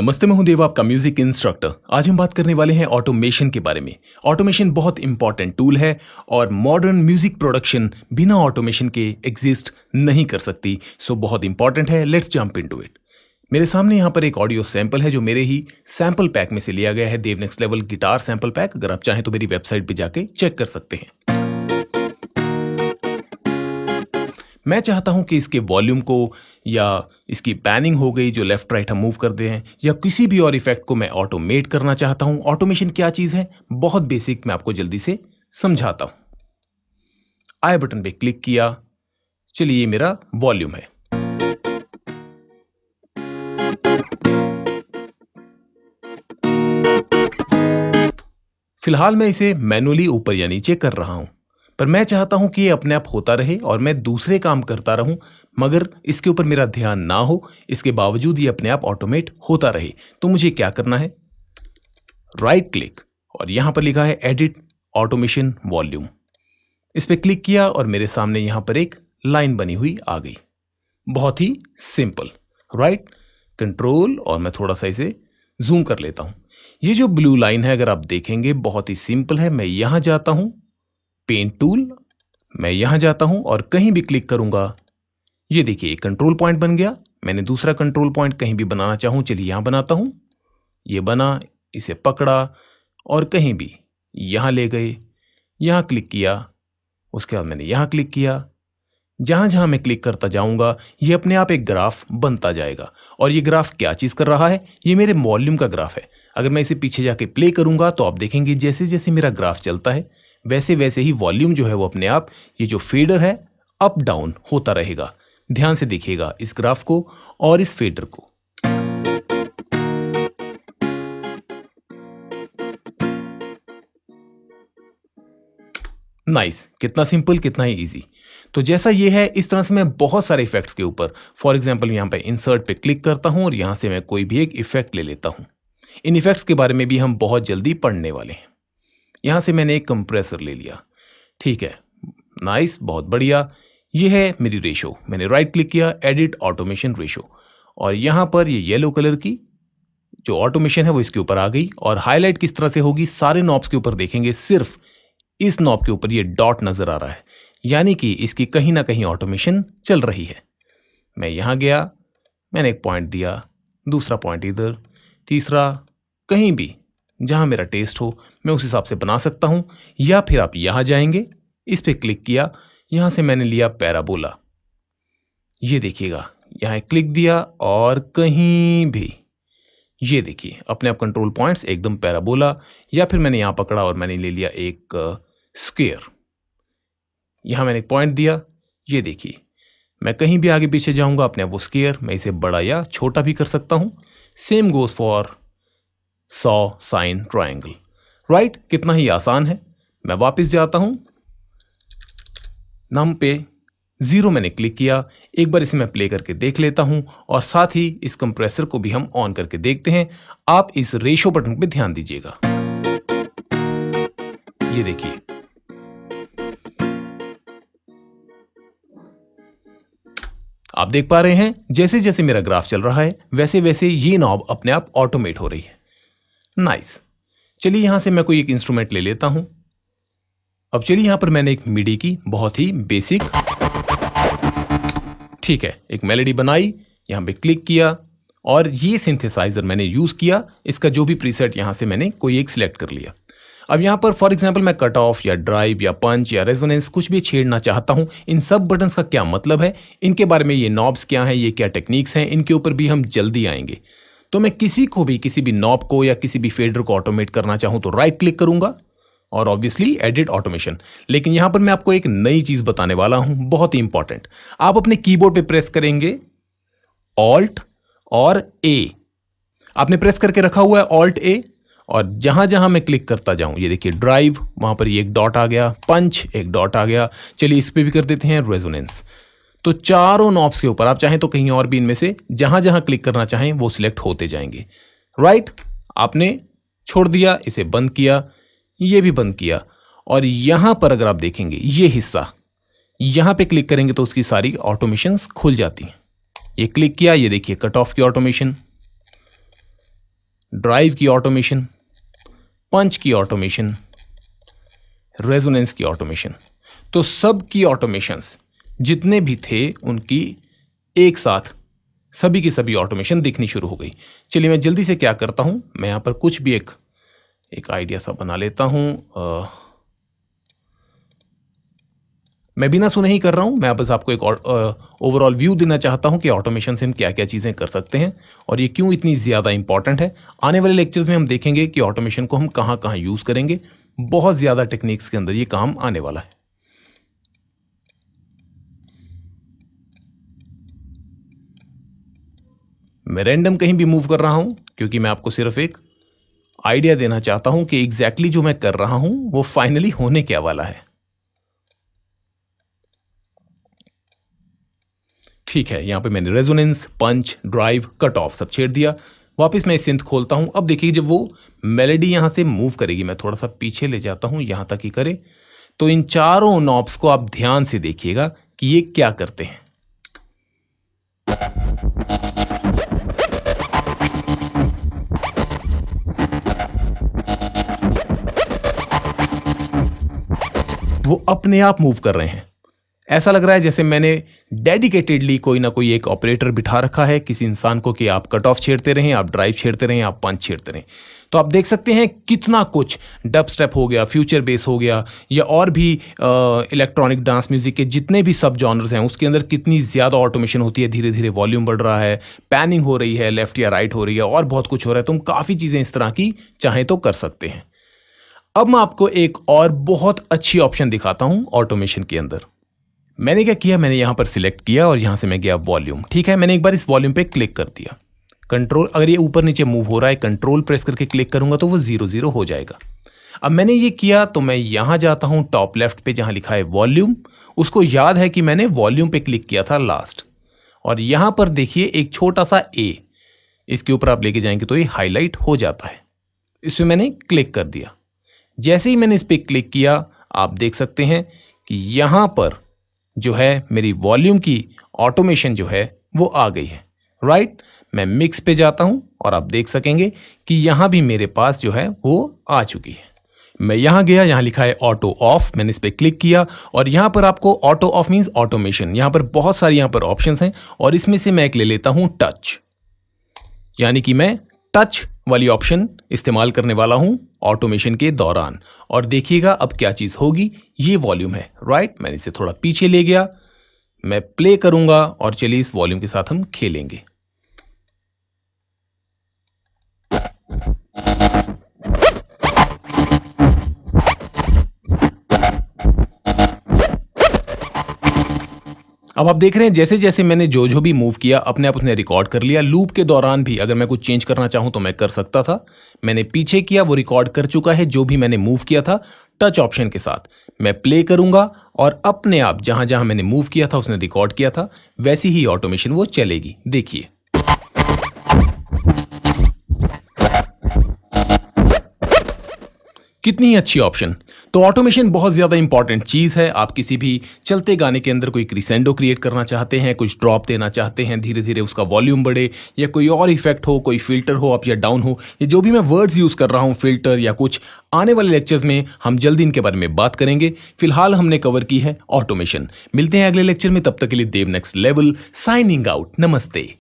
नमस्ते मैं हूँ देव आपका म्यूज़िक इंस्ट्रक्टर आज हम बात करने वाले हैं ऑटोमेशन के बारे में। ऑटोमेशन बहुत इंपॉर्टेंट टूल है और मॉडर्न म्यूज़िक प्रोडक्शन बिना ऑटोमेशन के एग्जिस्ट नहीं कर सकती। सो बहुत इंपॉर्टेंट है लेट्स जंप इनटू इट मेरे सामने यहाँ पर एक ऑडियो सैंपल है जो मेरे ही सैंपल पैक में से लिया गया है Dev next level guitar sample pack अगर आप चाहें तो मेरी वेबसाइट पर जाके चेक कर सकते हैं। मैं चाहता हूँ कि इसके वॉल्यूम को या इसकी पैनिंग हो गई जो लेफ़्ट राइट हम मूव कर दे हैं, या किसी भी और इफ़ेक्ट को मैं ऑटोमेट करना चाहता हूँ। ऑटोमेशन क्या चीज़ है? बहुत बेसिक मैं आपको जल्दी से समझाता हूँ। आई बटन पे क्लिक किया। चलिए, ये मेरा वॉल्यूम है। फ़िलहाल मैं इसे मैनुअली ऊपर या नीचे कर रहा हूँ। पर मैं चाहता हूँ कि ये अपने आप होता रहे और मैं दूसरे काम करता रहूँ, मगर इसके ऊपर मेरा ध्यान ना हो, इसके बावजूद ये अपने आप ऑटोमेट होता रहे। तो मुझे क्या करना है? राइट क्लिक और यहाँ पर लिखा है एडिट ऑटोमेशन वॉल्यूम इस पर क्लिक किया और मेरे सामने यहाँ पर एक लाइन बनी हुई आ गई। बहुत ही सिंपल राइट कंट्रोल और मैं थोड़ा सा इसे जूम कर लेता हूँ। ये जो ब्लू लाइन है, अगर आप देखेंगे, बहुत ही सिंपल है। मैं यहाँ जाता हूँ पेंट टूल मैं यहाँ जाता हूँ और कहीं भी क्लिक करूँगा। ये देखिए, एक कंट्रोल पॉइंट बन गया। मैंने दूसरा कंट्रोल पॉइंट कहीं भी बनाना चाहूँ, चलिए यहाँ बनाता हूँ। ये बना, इसे पकड़ा और कहीं भी यहाँ ले गए। यहाँ क्लिक किया, उसके बाद मैंने यहाँ क्लिक किया। जहाँ जहाँ मैं क्लिक करता जाऊँगा, ये अपने आप एक ग्राफ बनता जाएगा। और ये ग्राफ क्या चीज़ कर रहा है? ये मेरे वॉल्यूम का ग्राफ है। अगर मैं इसे पीछे जाके प्ले करूँगा तो आप देखेंगे जैसे जैसे मेरा ग्राफ चलता है। वैसे वैसे ही वॉल्यूम जो है वो अपने आप, ये जो फेडर है अप डाउन होता रहेगा। ध्यान से देखिएगा इस ग्राफ को और इस फेडर को। Nice nice. कितना सिंपल कितना ही इजी तो जैसा ये है, इस तरह से मैं बहुत सारे इफेक्ट्स के ऊपर फॉर एग्जांपल यहाँ पे इंसर्ट पे क्लिक करता हूँ और यहाँ से मैं कोई भी एक इफ़ेक्ट ले लेता हूँ। इन इफेक्ट्स के बारे में भी हम बहुत जल्दी पढ़ने वाले हैं। यहाँ से मैंने एक कंप्रेसर ले लिया। ठीक है। नाइस बहुत बढ़िया। ये है मेरी रेशो मैंने राइट क्लिक किया एडिट ऑटोमेशन रेशो और यहाँ पर ये येलो कलर की जो ऑटोमेशन है, वो इसके ऊपर आ गई। और हाईलाइट किस तरह से होगी, सारे नॉब्स के ऊपर देखेंगे। सिर्फ़ इस नॉब के ऊपर ये डॉट नज़र आ रहा है। यानी कि इसकी कहीं ना कहीं ऑटोमेशन चल रही है। मैं यहाँ गया, मैंने एक पॉइंट दिया, दूसरा पॉइंट इधर, तीसरा, कहीं भी। जहाँ मेरा टेस्ट हो, मैं उस हिसाब से बना सकता हूँ, या फिर आप यहाँ जाएँगे। इस पर क्लिक किया, यहाँ से मैंने लिया पैराबोला ये देखिएगा, यहाँ क्लिक दिया और कहीं भी। ये देखिए, अपने आप कंट्रोल पॉइंट्स एकदम पैराबोला या फिर मैंने यहाँ पकड़ा और मैंने ले लिया एक स्क्वेयर यहाँ मैंने पॉइंट दिया, ये देखिए, मैं कहीं भी आगे पीछे जाऊँगा, अपने आप वो स्केयर मैं इसे बड़ा या छोटा भी कर सकता हूँ। Same goes for saw sine triangle right, कितना ही आसान है। मैं वापस जाता हूँ। नम पे ज़ीरो मैंने क्लिक किया। एक बार इसे मैं प्ले करके देख लेता हूँ और साथ ही इस कंप्रेसर को भी हम ऑन करके देखते हैं। आप इस रेशो बटन पे ध्यान दीजिएगा। ये देखिए। आप देख पा रहे हैं जैसे जैसे मेरा ग्राफ चल रहा है वैसे वैसे ये नॉब अपने आप ऑटोमेट हो रही है। नाइस चलिए यहाँ से मैं कोई एक इंस्ट्रूमेंट ले लेता हूँ। अब चलिए यहाँ पर मैंने एक मिडी की, बहुत ही बेसिक ठीक है, एक मेलोडी बनाई, यहाँ पे क्लिक किया और ये सिंथेसाइजर मैंने यूज़ किया। इसका जो भी प्रीसेट यहाँ से मैंने कोई एक सिलेक्ट कर लिया। अब यहाँ पर फॉर एग्जांपल मैं कट ऑफ़ या ड्राइव या पंच या रेजोनेंस कुछ भी छेड़ना चाहता हूँ, इन सब बटन्स का क्या मतलब है? इनके बारे में ये नॉब्स क्या हैं? ये क्या टेक्निक्स हैं? इनके ऊपर भी हम जल्दी आएँगे। तो मैं किसी को भी, किसी भी नॉब को या किसी भी फेडर को ऑटोमेट करना चाहूँ तो राइट क्लिक करूँगा और ऑब्वियसली एडिट ऑटोमेशन लेकिन यहाँ पर मैं आपको एक नई चीज़ बताने वाला हूँ, बहुत ही इंपॉर्टेंट आप अपने कीबोर्ड पे प्रेस करेंगे ऑल्ट और ए आपने प्रेस करके रखा हुआ है ऑल्ट ए और जहाँ जहाँ मैं क्लिक करता जाऊँ, ये देखिए ड्राइव वहाँ पर ये एक डॉट आ गया पंच एक डॉट आ गया। चलिए इस पर भी कर देते हैं रेजोनेंस तो चारों नॉब्स के ऊपर, आप चाहें तो कहीं और भी इनमें से जहाँ जहाँ क्लिक करना चाहें, वो सिलेक्ट होते जाएँगे। राइट आपने छोड़ दिया, इसे बंद किया, ये भी बंद किया। और यहाँ पर अगर आप देखेंगे, ये हिस्सा, यहाँ पे क्लिक करेंगे तो उसकी सारी ऑटोमेशन खुल जाती हैं। ये क्लिक किया, ये देखिए कट ऑफ़ की ऑटोमेशन ड्राइव की ऑटोमेशन पंच की ऑटोमेशन रेजोनेंस की ऑटोमेशन तो सब की ऑटोमेशंस जितने भी थे उनकी एक साथ सभी की सभी ऑटोमेशन दिखनी शुरू हो गई। चलिए मैं जल्दी से क्या करता हूँ, मैं यहाँ पर कुछ भी एक एक आइडिया सा बना लेता हूँ। मैं बिना सुने ही कर रहा हूँ, मैं बस आपको एक ओवरऑल व्यू देना चाहता हूँ कि ऑटोमेशन से हम क्या क्या चीज़ें कर सकते हैं और ये क्यों इतनी ज़्यादा इंपॉर्टेंट है। आने वाले लेक्चर्स में हम देखेंगे कि ऑटोमेशन को हम कहाँ कहाँ यूज़ करेंगे। बहुत ज़्यादा टेक्निक्स के अंदर ये काम आने वाला है। मैं रैंडम कहीं भी मूव कर रहा हूँ, क्योंकि मैं आपको सिर्फ़ एक आइडिया देना चाहता हूँ कि एग्जैक्टली exactly जो मैं कर रहा हूँ, वो फाइनली होने क्या वाला है। ठीक है, यहाँ पे मैंने resonance punch drive cut off सब छेड़ दिया। वापस मैं सिंथ खोलता हूँ। अब देखिए जब वो मेलेडी यहाँ से मूव करेगी, मैं थोड़ा सा पीछे ले जाता हूँ, यहाँ तक ही करे। तो इन चारों नॉब्स को आप ध्यान से देखिएगा कि ये क्या करते हैं। वो अपने आप मूव कर रहे हैं। ऐसा लग रहा है जैसे मैंने डेडिकेटेडली कोई ना कोई एक ऑपरेटर बिठा रखा है, किसी इंसान को कि आप कट ऑफ़ छेड़ते रहें, आप ड्राइव छेड़ते रहें, आप पंच छेड़ते रहें। तो आप देख सकते हैं कितना कुछ डब स्टेप हो गया फ्यूचर बेस हो गया, या और भी इलेक्ट्रॉनिक डांस म्यूज़िक के जितने भी सब जॉनर्स हैं, उसके अंदर कितनी ज़्यादा ऑटोमेशन होती है धीरे धीरे वॉल्यूम बढ़ रहा है पैनिंग हो रही है लेफ़्ट या राइट हो रही है, और बहुत कुछ हो रहा है। तो काफ़ी चीज़ें इस तरह की चाहें तो कर सकते हैं। अब मैं आपको एक और बहुत अच्छी ऑप्शन दिखाता हूँ ऑटोमेशन के अंदर। मैंने क्या किया? मैंने यहाँ पर सिलेक्ट किया और यहाँ से मैं गया वॉल्यूम ठीक है? मैंने एक बार इस वॉल्यूम पे क्लिक कर दिया। कंट्रोल अगर ये ऊपर नीचे मूव हो रहा है कंट्रोल प्रेस करके क्लिक करूँगा तो वो ज़ीरो ज़ीरो हो जाएगा। अब मैंने ये किया तो मैं यहाँ जाता हूँ टॉप लेफ़्ट पे जहाँ लिखा है वॉल्यूम उसको याद है कि मैंने वॉल्यूम पे क्लिक किया था लास्ट और यहाँ पर देखिए एक छोटा सा ए इसके ऊपर आप लेके जाएँगे तो ये हाईलाइट हो जाता है। इसमें मैंने क्लिक कर दिया। जैसे ही मैंने इस पर क्लिक किया, आप देख सकते हैं कि यहाँ पर जो है मेरी वॉल्यूम की ऑटोमेशन जो है वो आ गई है। राइट मैं मिक्स पे जाता हूँ और आप देख सकेंगे कि यहाँ भी मेरे पास जो है वो आ चुकी है। मैं यहाँ गया, यहाँ लिखा है ऑटो ऑफ़, मैंने इस पर क्लिक किया और यहाँ पर आपको ऑटो ऑफ़ मीन्स ऑटोमेशन, यहाँ पर बहुत सारे यहाँ पर ऑप्शंस हैं और इसमें से मैं एक ले लेता हूँ टच। यानी कि मैं टच वाली ऑप्शन इस्तेमाल करने वाला हूँ ऑटोमेशन के दौरान। और देखिएगा अब क्या चीज़ होगी। ये वॉल्यूम है राइट मैंने इसे थोड़ा पीछे ले गया। मैं प्ले करूँगा और चलिए इस वॉल्यूम के साथ हम खेलेंगे। अब आप देख रहे हैं, जैसे जैसे मैंने जो जो भी मूव किया, अपने आप उसने रिकॉर्ड कर लिया। लूप के दौरान भी अगर मैं कुछ चेंज करना चाहूँ तो मैं कर सकता था। मैंने पीछे किया, वो रिकॉर्ड कर चुका है, जो भी मैंने मूव किया था टच ऑप्शन के साथ। मैं प्ले करूँगा और अपने आप जहाँ जहाँ मैंने मूव किया था, उसने रिकॉर्ड किया था, वैसी ही ऑटोमेशन वो चलेगी। देखिए। कितनी अच्छी ऑप्शन तो ऑटोमेशन बहुत ज़्यादा इंपॉर्टेंट चीज़ है। आप किसी भी चलते गाने के अंदर कोई क्रिसेंडो क्रिएट करना चाहते हैं, कुछ ड्रॉप देना चाहते हैं धीरे धीरे उसका वॉल्यूम बढ़े, या कोई और इफ़ेक्ट हो, कोई फ़िल्टर हो अप या डाउन हो, या जो भी मैं वर्ड्स यूज़ कर रहा हूँ फ़िल्टर या कुछ, आने वाले लेक्चर्स में हम जल्दी इनके बारे में बात करेंगे। फ़िलहाल हमने कवर की है ऑटोमेशन मिलते हैं अगले लेक्चर में, तब तक के लिए Dev next level signing out नमस्ते।